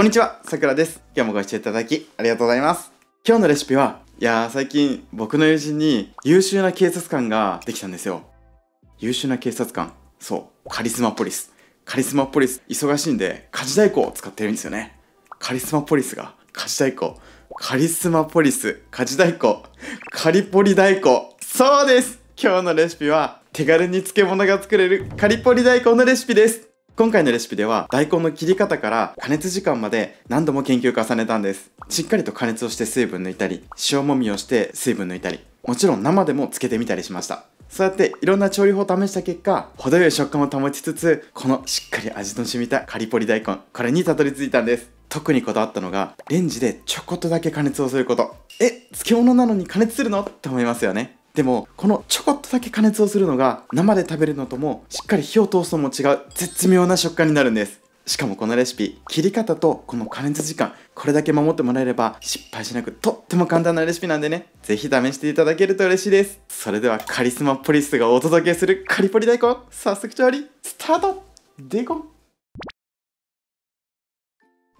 こんにちは、さくらです。今日もご視聴いただきありがとうございます。今日のレシピは、いやー最近僕の友人に優秀な警察官ができたんですよ。優秀な警察官。そう、カリスマポリス。カリスマポリス、忙しいんで家事代行を使ってるんですよね。カリスマポリスが家事代行。カリスマポリス、家事代行。カリポリ代行。そうです今日のレシピは手軽に漬物が作れるカリポリ大根のレシピです今回のレシピでは大根の切り方から加熱時間まで何度も研究を重ねたんです。しっかりと加熱をして水分抜いたり塩もみをして水分抜いたりもちろん生でも漬けてみたりしました。そうやっていろんな調理法を試した結果程よい食感を保ちつつこのしっかり味の染みたカリポリ大根これにたどり着いたんです。特にこだわったのがレンジでちょこっとだけ加熱をすること。え漬物なのに加熱するの？って思いますよね。でもこのちょこっとだけ加熱をするのが生で食べるのともしっかり火を通すのも違う絶妙な食感になるんです。しかもこのレシピ切り方とこの加熱時間これだけ守ってもらえれば失敗しなくとっても簡単なレシピなんでね。ぜひ試していただけると嬉しいです。それではカリスマポリスがお届けするカリポリ大根早速調理スタート！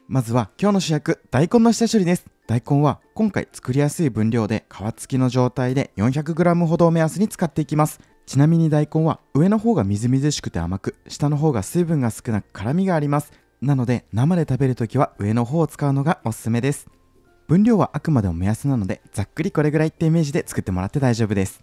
まずは今日の主役大根の下処理です。大根は今回作りやすい分量で皮付きの状態で 400g ほどを目安に使っていきます。ちなみに大根は上の方がみずみずしくて甘く下の方が水分が少なく辛みがあります。なので生で食べるときは上の方を使うのがおすすめです。分量はあくまでも目安なのでざっくりこれぐらいってイメージで作ってもらって大丈夫です。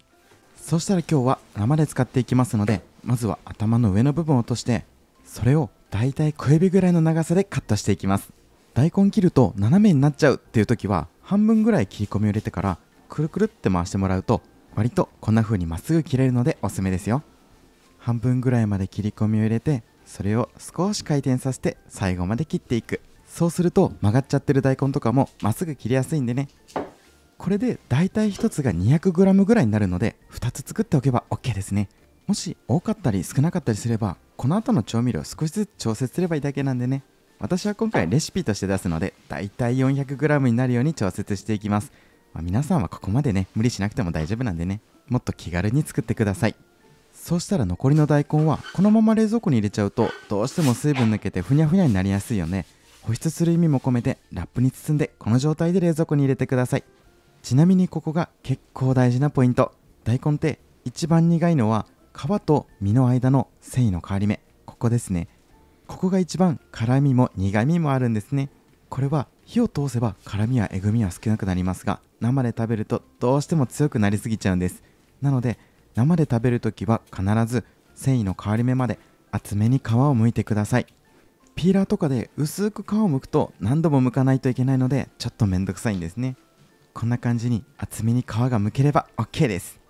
そしたら今日は生で使っていきますのでまずは頭の上の部分を落としてそれをだいたい小指ぐらいの長さでカットしていきます。大根切ると斜めになっちゃうっていう時は半分ぐらい切り込みを入れてからくるくるって回してもらうと割とこんな風にまっすぐ切れるのでおすすめですよ。半分ぐらいまで切り込みを入れてそれを少し回転させて最後まで切っていく。そうすると曲がっちゃってる大根とかもまっすぐ切りやすいんでね。これでだいたい1つが 200g ぐらいになるので2つ作っておけば OK ですね。もし多かったり少なかったりすればこの後の調味料少しずつ調節すればいいだけなんでね。私は今回レシピとして出すのでだいたい 400g になるように調節していきます、まあ、皆さんはここまでね無理しなくても大丈夫なんでねもっと気軽に作ってください。そうしたら残りの大根はこのまま冷蔵庫に入れちゃうとどうしても水分抜けてふにゃふにゃになりやすいよね。保湿する意味も込めてラップに包んでこの状態で冷蔵庫に入れてください。ちなみにここが結構大事なポイント。大根って一番苦いのは皮と実の間の繊維の変わり目。ここですね。ここが一番辛みも苦みもあるんですね。これは火を通せば辛みやえぐみは少なくなりますが生で食べるとどうしても強くなりすぎちゃうんです。なので生で食べるときは必ず繊維の変わり目まで厚めに皮を剥いてください。ピーラーとかで薄く皮を剥くと何度も剥かないといけないのでちょっとめんどくさいんですね。こんな感じに厚めに皮が剥ければ OK です。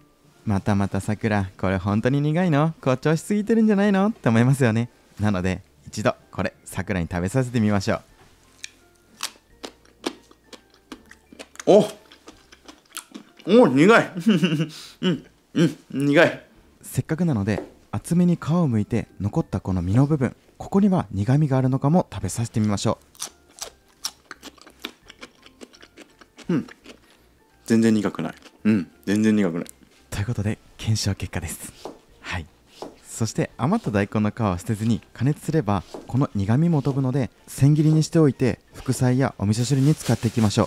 またまた桜これ本当に苦いの？誇張しすぎてるんじゃないの？って思いますよね。なので一度これ桜に食べさせてみましょう。おお苦い。うんうん苦い。せっかくなので厚めに皮をむいて残ったこの実の部分ここには苦みがあるのかも食べさせてみましょう。うん。全然苦くない。うん全然苦くない。ということで検証結果です。はいそして余った大根の皮は捨てずに加熱すればこの苦みも飛ぶので千切りにしておいて副菜やお味噌汁に使っていきましょう。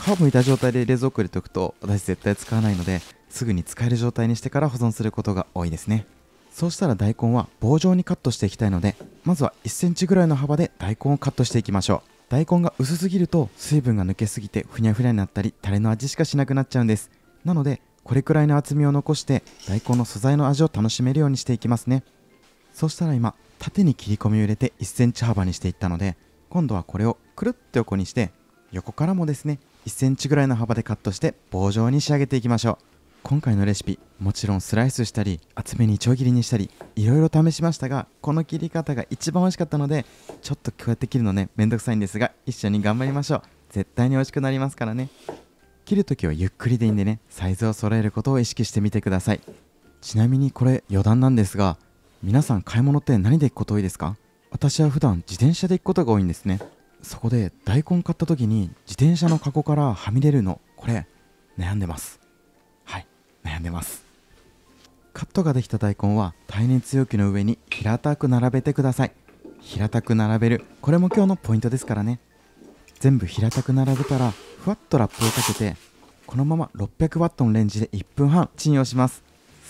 皮を剥いた状態で冷蔵庫入れておくと私絶対使わないのですぐに使える状態にしてから保存することが多いですね。そうしたら大根は棒状にカットしていきたいのでまずは 1cm ぐらいの幅で大根をカットしていきましょう。大根が薄すぎると水分が抜けすぎてふにゃふにゃになったりタレの味しかしなくなっちゃうんです。なのでこれくらいの厚みを残して大根の素材の味を楽しめるようにしていきますね。そしたら今縦に切り込みを入れて 1cm 幅にしていったので今度はこれをくるっと横にして横からもですね 1cm ぐらいの幅でカットして棒状に仕上げていきましょう。今回のレシピもちろんスライスしたり厚めにちょう切りにしたりいろいろ試しましたがこの切り方が一番美味しかったのでちょっとこうやって切るのねめんどくさいんですが一緒に頑張りましょう。絶対に美味しくなりますからね。切るときはゆっくりでいいんでねサイズを揃えることを意識してみてください。ちなみにこれ余談なんですが皆さん買い物って何で行くこと多いですか？私は普段自転車で行くことが多いんですね。そこで大根買った時に自転車のカゴからはみ出るのこれ悩んでます。はい悩んでます。カットができた大根は耐熱容器の上に平たく並べてください。平たく並べる。これも今日のポイントですからね。全部平たく並べたらふわっとラップをかけてこのまま 600W のレンジで1分半チンをします。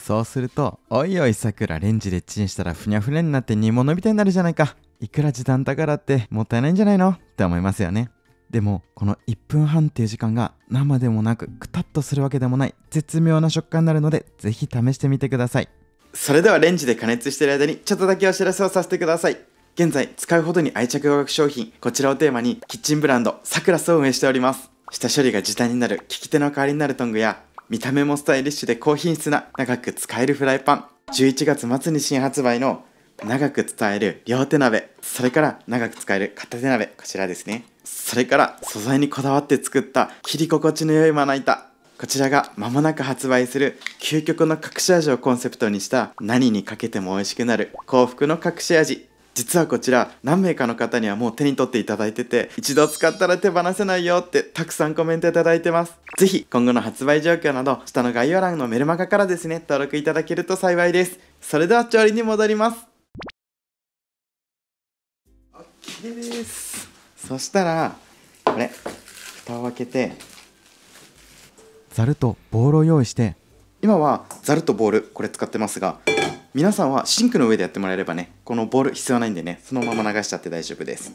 そうするとおいおいさくらレンジでチンしたらふにゃふにゃになって煮物みたいになるじゃないか。いくら時短だからってもったいないんじゃないの？って思いますよね。でもこの1分半っていう時間が生でもなくくたっとするわけでもない絶妙な食感になるのでぜひ試してみてください。それではレンジで加熱してる間にちょっとだけお知らせをさせてください。現在使うほどに愛着が湧く商品こちらをテーマにキッチンブランドサクラスを運営しております。下処理が時短になる利き手の代わりになるトングや見た目もスタイリッシュで高品質な長く使えるフライパン。11月末に新発売の長く伝える両手鍋。それから長く使える片手鍋。こちらですね。それから素材にこだわって作った切り心地の良いまな板。こちらが間もなく発売する究極の隠し味をコンセプトにした何にかけても美味しくなる幸福の隠し味。実はこちら何名かの方にはもう手に取っていただいてて一度使ったら手放せないよってたくさんコメントいただいてます。ぜひ今後の発売状況など下の概要欄のメルマガからですね登録いただけると幸いです。それでは調理に戻ります。OK です。そしたらこれ蓋を開けてざるとボウルを用意して。今はざるとボウルこれ使ってますが皆さんはシンクの上でやってもらえればねこのボウル必要ないんでねそのまま流しちゃって大丈夫です。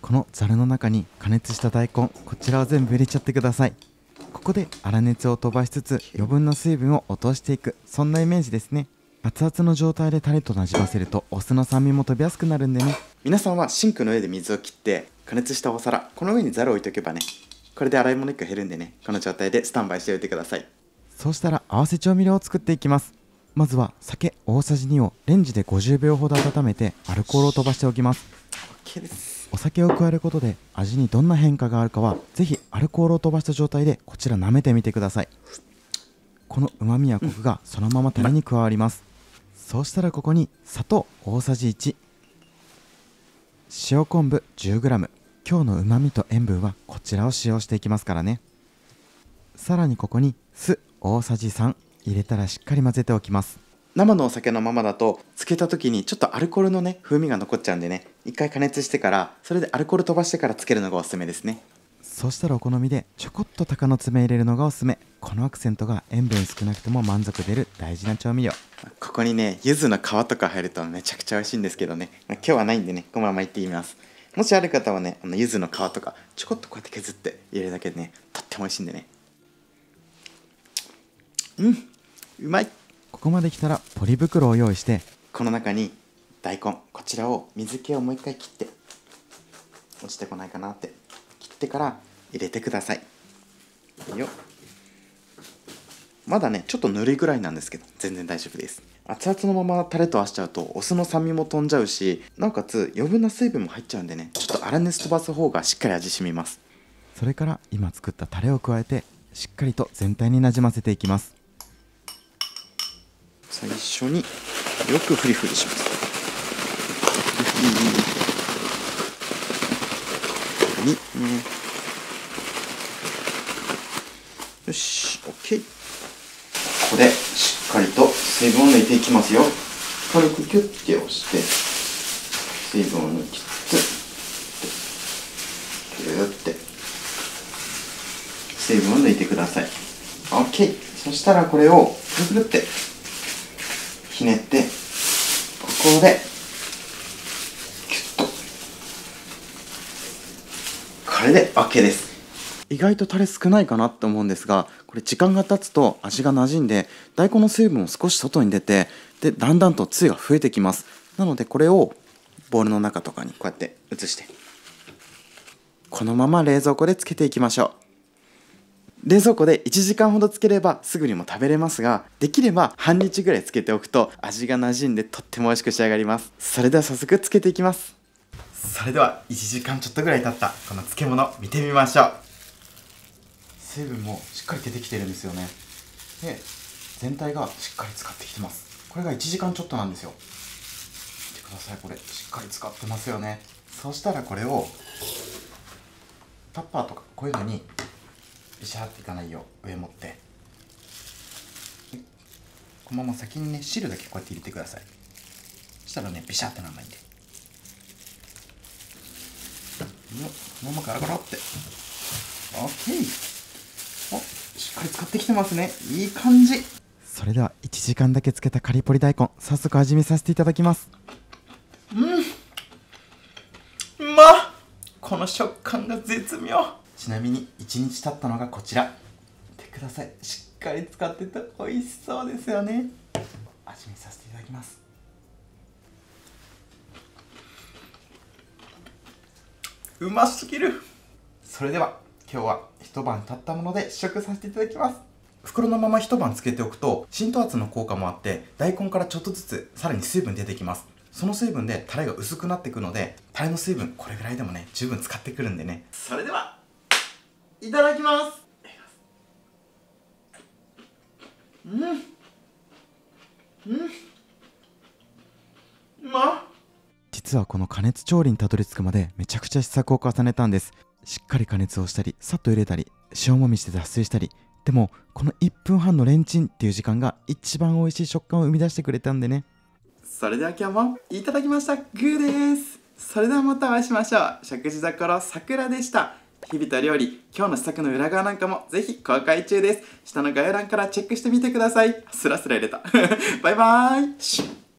このざるの中に加熱した大根こちらを全部入れちゃってください。ここで粗熱を飛ばしつつ余分な水分を落としていくそんなイメージですね。熱々の状態でタレとなじませるとお酢の酸味も飛びやすくなるんでね。皆さんはシンクの上で水を切って加熱したお皿この上にざるを置いとけばねこれで洗い物1個減るんでねこの状態でスタンバイしておいてください。そうしたら合わせ調味料を作っていきますまずは酒大さじ2をレンジで50秒ほど温めてアルコールを飛ばしておきます。お酒を加えることで味にどんな変化があるかはぜひアルコールを飛ばした状態でこちら舐めてみてください。この旨味やコクがそのままタレに加わります、そうしたらここに砂糖大さじ1塩昆布 10g 今日の旨味と塩分はこちらを使用していきますからね。さらにここに酢大さじ3入れたらしっかり混ぜておきます。生のお酒のままだと漬けた時にちょっとアルコールのね風味が残っちゃうんでね一回加熱してからそれでアルコール飛ばしてから漬けるのがおすすめですね。そしたらお好みでちょこっと鷹の爪入れるのがおすすめ。このアクセントが塩分少なくても満足出る大事な調味料。ここにね柚子の皮とか入るとめちゃくちゃ美味しいんですけどね、まあ、今日はないんでねこのままいってみます。もしある方はねあの柚子の皮とかちょこっとこうやって削って入れるだけでねとっても美味しいんでね。うんうまい。ここまで来たらポリ袋を用意して。この中に大根こちらを水気をもう一回切って落ちてこないかなって。切ってから入れてください。よ。まだねちょっとぬるいぐらいなんですけど全然大丈夫です。熱々のままタレと合わせちゃうとお酢の酸味も飛んじゃうしなおかつ余分な水分も入っちゃうんでねちょっと粗熱飛ばす方がしっかり味しみます。それから今作ったタレを加えてしっかりと全体になじませていきます最初によくフリフリします。に、ね、よし OK ここでしっかりと水分を抜いていきますよ軽くキュッて押して水分を抜きつつキュッて水分を抜いてください OK そしたらこれをくるくるってひねってここでキュッと。これで OK です。意外とタレ少ないかなって思うんですがこれ時間が経つと味が馴染んで大根の水分を少し外に出てでだんだんとつゆが増えてきます。なのでこれをボウルの中とかにこうやって移してこのまま冷蔵庫でつけていきましょう。冷蔵庫で1時間ほどつければすぐにも食べれますができれば半日ぐらいつけておくと味が馴染んでとっても美味しく仕上がります。それでは早速つけていきます。それでは1時間ちょっとぐらい経ったこの漬物見てみましょう。水分もしっかり出てきてるんですよね。で全体がしっかり使ってきてます。これが1時間ちょっとなんですよ。見てくださいこれしっかり使ってますよね。そうしたらこれをタッパーとかこういうのにビシャーっていかないよう上持って。このまま先にね汁だけこうやって入れてください。そしたらねビシャーってなんないんで。よっのままガラガラって。OK おしっかり使ってきてますね。いい感じ。それでは1時間だけつけたカリポリ大根早速味見させていただきます。うん。まっこの食感が絶妙ちなみに1日経ったのがこちら。見てください。しっかり使ってて美味しそうですよね。味見させていただきます。うますぎる。それでは今日は一晩経ったもので試食させていただきます。袋のまま一晩つけておくと浸透圧の効果もあって大根からちょっとずつさらに水分出てきます。その水分でタレが薄くなっていくのでタレの水分これぐらいでもね十分使ってくるんでね。それではいただきます。うん。うん。うま実はこの加熱調理にたどり着くまでめちゃくちゃ試作を重ねたんです。しっかり加熱をしたりさっと入れたり塩もみして脱水したり。でもこの1分半のレンチンっていう時間が一番美味しい食感を生み出してくれたんでね。それでは今日もいただきました。グーです。それではまたお会いしましょう。食事どころ桜でした日々と料理今日の試作の裏側なんかもぜひ公開中です。下の概要欄からチェックしてみてください。スラスラ入れた。バイバーイ。